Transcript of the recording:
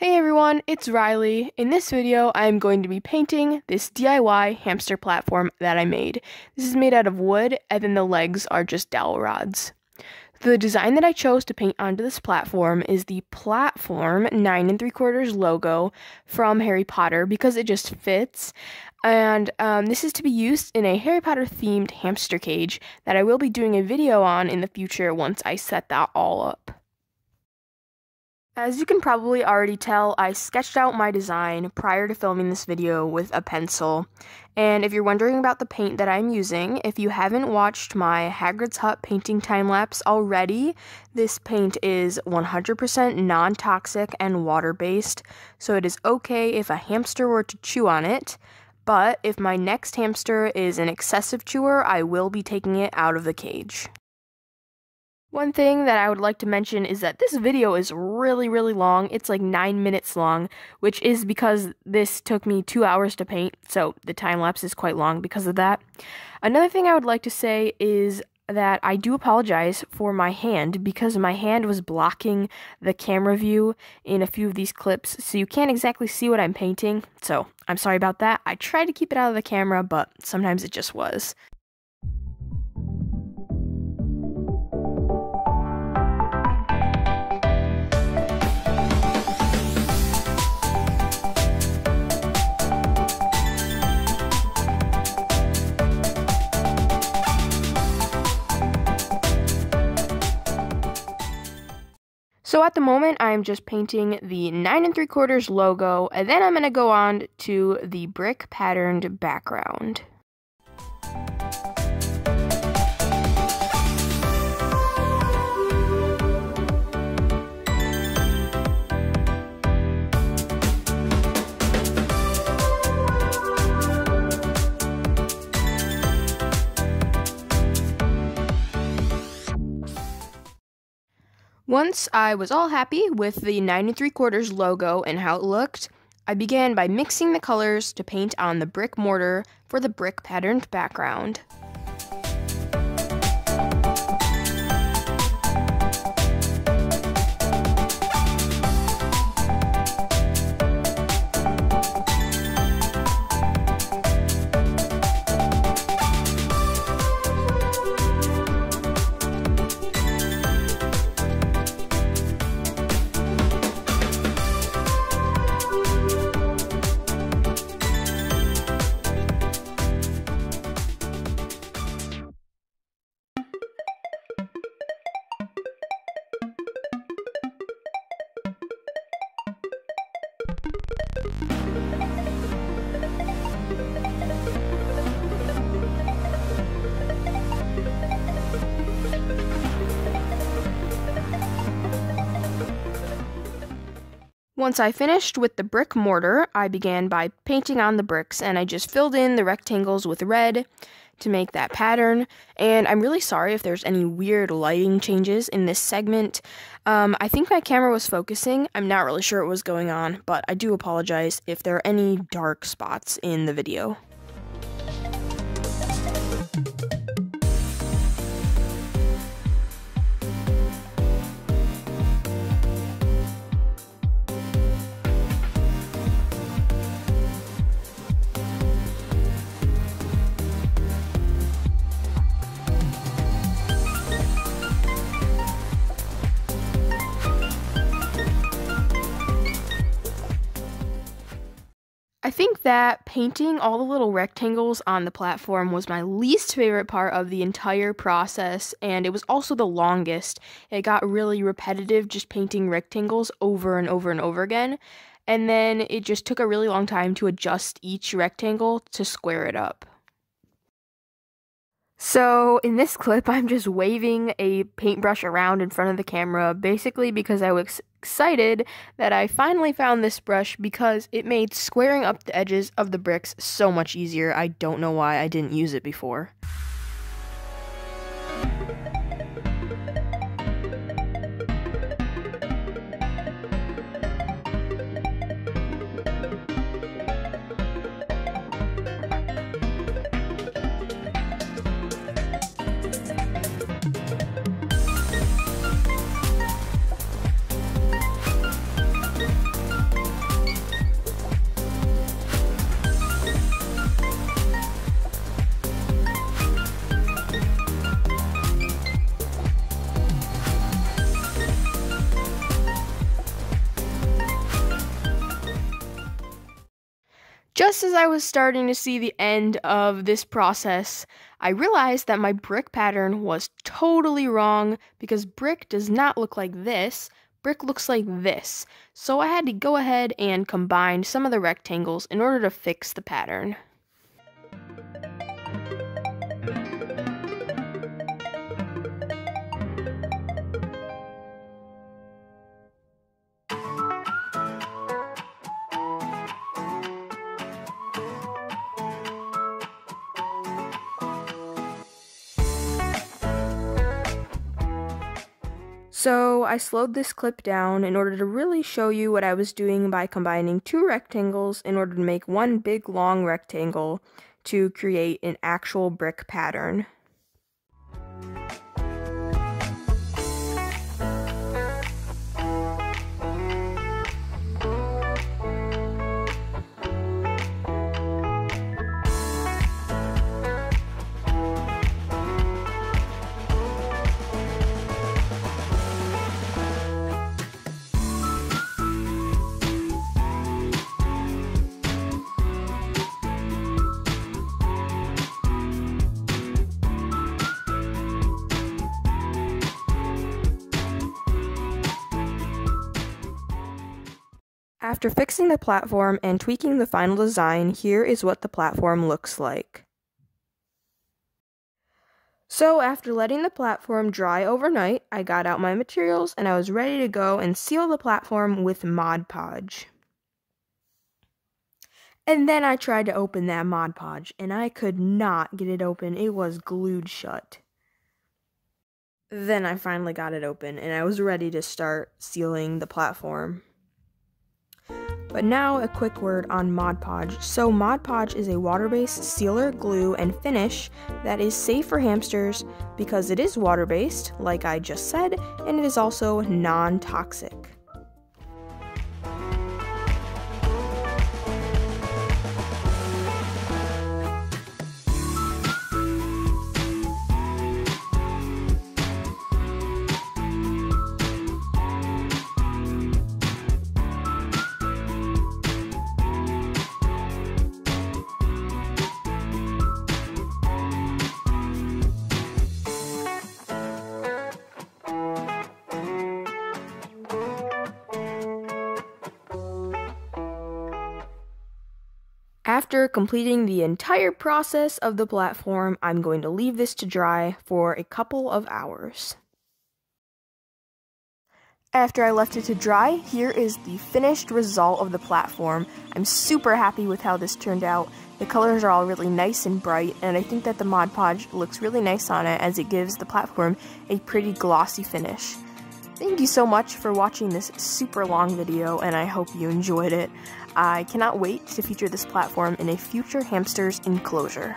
Hey everyone, it's Riley. In this video, I am going to be painting this DIY hamster platform that I made. This is made out of wood, and then the legs are just dowel rods. The design that I chose to paint onto this platform is the platform 9 and 3 quarters logo from Harry Potter because it just fits. And um, this is to be used in a Harry Potter themed hamster cage that I will be doing a video on in the future once I set that all up. As you can probably already tell, I sketched out my design prior to filming this video with a pencil. And if you're wondering about the paint that I'm using, if you haven't watched my Hagrid's Hut painting time lapse already, this paint is 100% non toxic and water based, so it is okay if a hamster were to chew on it. But if my next hamster is an excessive chewer, I will be taking it out of the cage. One thing that I would like to mention is that this video is really, really long. It's like nine minutes long, which is because this took me two hours to paint, so the time lapse is quite long because of that. Another thing I would like to say is that I do apologize for my hand because my hand was blocking the camera view in a few of these clips, so you can't exactly see what I'm painting. So I'm sorry about that. I tried to keep it out of the camera, but sometimes it just was. So at the moment, I'm just painting the 9 and 3 quarters logo, and then I'm going to go on to the brick patterned background. Once I was all happy with the 9 and 3 quarters logo and how it looked, I began by mixing the colors to paint on the brick mortar for the brick patterned background. Once I finished with the brick mortar, I began by painting on the bricks and I just filled in the rectangles with red to make that pattern. And I'm really sorry if there's any weird lighting changes in this segment. Um, I think my camera was focusing. I'm not really sure what was going on, but I do apologize if there are any dark spots in the video. That painting all the little rectangles on the platform was my least favorite part of the entire process, and it was also the longest. It got really repetitive just painting rectangles over and over and over again, and then it just took a really long time to adjust each rectangle to square it up. So, in this clip, I'm just waving a paintbrush around in front of the camera, basically because I was excited that I finally found this brush because it made squaring up the edges of the bricks so much easier. I don't know why I didn't use it before. Just as I was starting to see the end of this process, I realized that my brick pattern was totally wrong because brick does not look like this. Brick looks like this. So I had to go ahead and combine some of the rectangles in order to fix the pattern. So I slowed this clip down in order to really show you what I was doing by combining two rectangles in order to make one big long rectangle to create an actual brick pattern. After fixing the platform and tweaking the final design, here is what the platform looks like. So after letting the platform dry overnight, I got out my materials and I was ready to go and seal the platform with Mod Podge. And then I tried to open that Mod Podge and I could not get it open. It was glued shut. Then I finally got it open and I was ready to start sealing the platform. But now a quick word on Mod Podge. So Mod Podge is a water-based sealer, glue, and finish that is safe for hamsters because it is water-based, like I just said, and it is also non-toxic. After completing the entire process of the platform, I'm going to leave this to dry for a couple of hours. After I left it to dry, here is the finished result of the platform. I'm super happy with how this turned out. The colors are all really nice and bright, and I think that the Mod Podge looks really nice on it as it gives the platform a pretty glossy finish. Thank you so much for watching this super long video, and I hope you enjoyed it. I cannot wait to feature this platform in a future Hamsters enclosure.